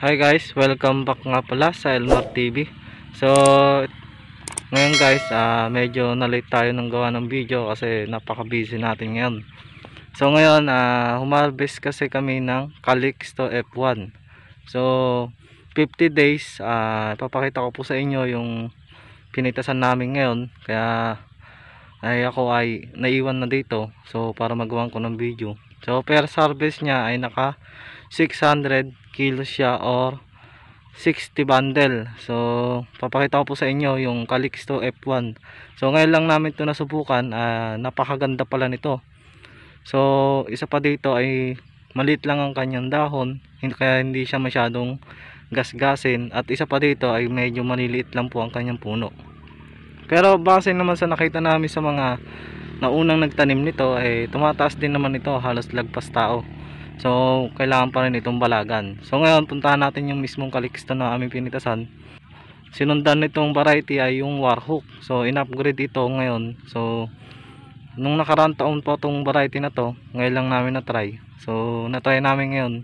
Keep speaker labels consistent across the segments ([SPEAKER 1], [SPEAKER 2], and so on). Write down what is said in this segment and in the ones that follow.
[SPEAKER 1] Hi guys, welcome back nga pala sa Elmar TV. So, ngayon guys, ah medyo na-late tayo ng gawa ng video kasi napaka-busy natin ngayon. So ngayon, ah humarvest kasi kami ng Calixto F1. So, 50 days, ah papakita ko po sa inyo yung pinitasan namin ngayon. Kaya, ay ako ay naiwan na dito. So, para magawa ko ng video. So, per harvest niya ay naka 600 kilos siya or 60 bundle. So, papakita ko po sa inyo yung Calixto F1. So, ngayon lang namin ito nasubukan. Ah, napakaganda pala nito. So, isa pa dito ay maliit lang ang kanyang dahon. Kaya hindi siya masyadong gasgasin. At isa pa dito ay medyo maliliit lang po ang kanyang puno. Pero base naman sa nakita namin sa mga naunang nagtanim nito ay tumataas din naman ito halos lagpas tao. So, kailangan pa rin itong balagan. So, ngayon, puntahan natin yung mismong Calixto na aming pinitasan. Sinundan nitong variety ay yung Warhook. So, in-upgrade ito ngayon. So, nung nakaraan taon po itong variety na to, ngayon lang namin na-try. So, na-try namin ngayon.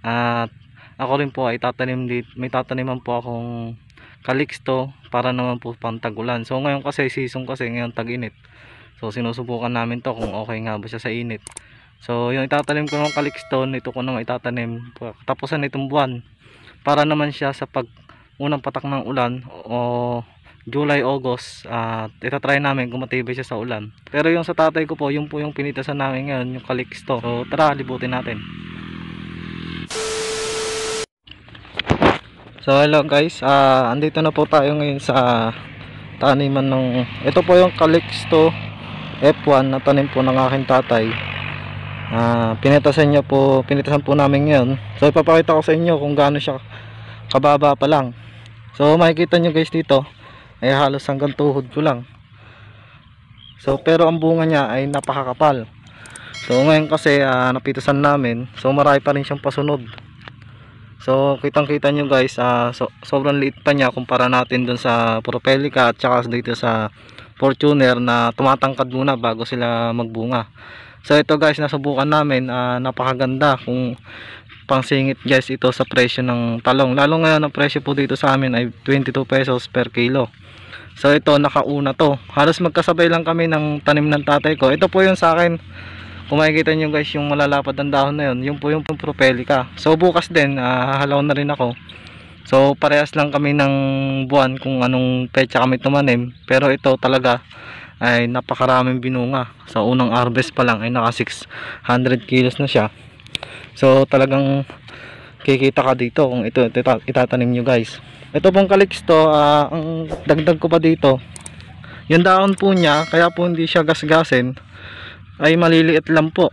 [SPEAKER 1] At ako rin po ay tatanim dito. May tataniman po akong Calixto para naman po pang tag-ulan. So, ngayon kasi season kasi ngayon tag-init. So, sinusubukan namin to kung okay nga ba siya sa init. So, yung itatanim ko ng Calixton, ito ko nang itatanim tapusan nitong buwan para naman siya sa pag unang patak ng ulan o July, August at itatry namin kung matibay siya sa ulan. Pero yung sa tatay ko po, yung po yung pinitasan namin ngayon, yung Calixto. So, tara, libutin natin. So, hello guys. ah andito na po tayo ngayon sa taniman ng... Ito po yung Calixto F1 na tanim po ng aking tatay. Ah, pinitasan niya po, pinitasan po namin ngayon. So ipapakita ko sa inyo kung gaano siya kababa pa lang. So makikita niyo guys dito, ay halos hanggang tuhod ko lang. So pero ang bunga niya ay napakakapal. So ngayon kasi ah, napitasan namin, so marami pa rin siyang pasunod. So kitang-kita niyo guys, ah, so, sobrang liit pa niya kumpara natin dun sa Propelica at saka dito sa Fortuner na tumatangkad muna bago sila magbunga. So ito guys, nasubukan namin, ah, napakaganda kung pangsingit guys ito sa presyo ng talong. Lalo ngayon ang presyo po dito sa amin ay 22 pesos per kilo. So ito nakauna to. Halos magkasabay lang kami ng tanim ng tatay ko. Ito po yung sa akin. Kung makikita nyo guys yung malalapad ng dahon na yun, yung po yung propelica. So bukas din, ah, hahalaw na rin ako. So parehas lang kami ng buwan kung anong petsa kami tumanim. Pero ito talaga ay napakaraming binunga. Sa unang harvest pa lang ay naka 600 kilos na siya. So talagang kikita ka dito kung ito, ito ita- itatanim nyo guys. Ito pong Calixto, ah, ang dagdag ko pa dito. Yung dahon po niya, kaya po hindi siya gasgasin, ay maliliit lang po.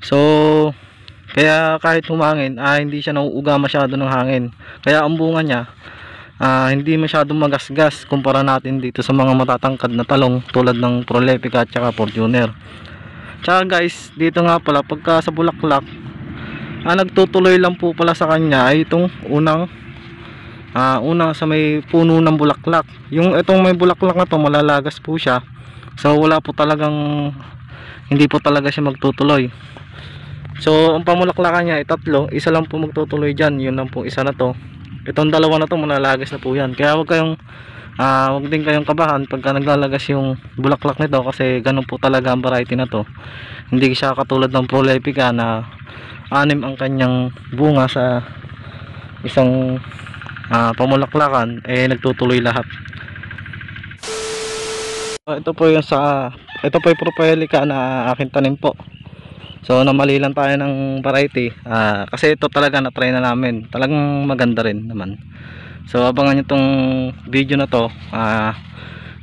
[SPEAKER 1] So, kaya kahit humangin, ah, hindi siya nauuga masyado ng hangin. Kaya ang bunga niya, ah, hindi masyadong magasgas kumpara natin dito sa mga matatangkad na talong tulad ng Prolepica at saka Fortuner. Tsaka guys, dito nga pala pagka sa bulaklak, ah, nagtutuloy lang po pala sa kanya ay itong unang ah, unang sa may puno ng bulaklak. Yung itong may bulaklak na to malalagas po siya. So wala po talagang hindi po talaga siya magtutuloy. So ang pamulaklakan niya ay tatlo, isa lang po magtutuloy diyan, yun lang po isa na to. Itong dalawa na to malalagas na po yan. Kaya wag kayong ah wag din kayong kabahan pagka naglalagas yung bulaklak nito kasi ganun po talaga ang variety na to. Hindi siya katulad ng Prolepica na anim ang kanyang bunga sa isang ah, pamulaklakan eh nagtutuloy lahat. So, ito po yung sa ito po yung Propelica na akin tanim po. So namali lang tayo ng variety ah, kasi ito talaga na try na namin. Talagang maganda rin naman. So abangan nyo tong video na to. Ah,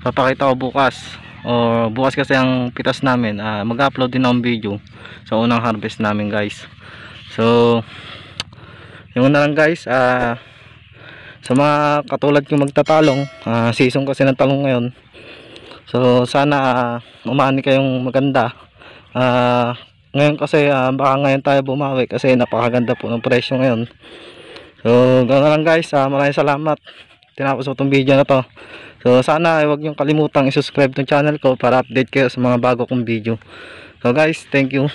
[SPEAKER 1] papakita ko bukas. O bukas kasi ang pitas namin. Ah, mag-upload din ng video sa unang harvest namin guys. So yung na lang guys. Ah, sa mga katulad ko magtatalong. ah, season kasi ng talong ngayon. So sana ah, umani kayong maganda. Ah, ngayon kasi ah, baka ngayon tayo bumawi kasi napakaganda po ng presyo ngayon. So ganoon lang guys, ah, maraming salamat. Tinapos ko itong video na to. So sana ay huwag niyong kalimutang i-subscribe tong channel ko para update kayo sa mga bago kong video. So guys, thank you.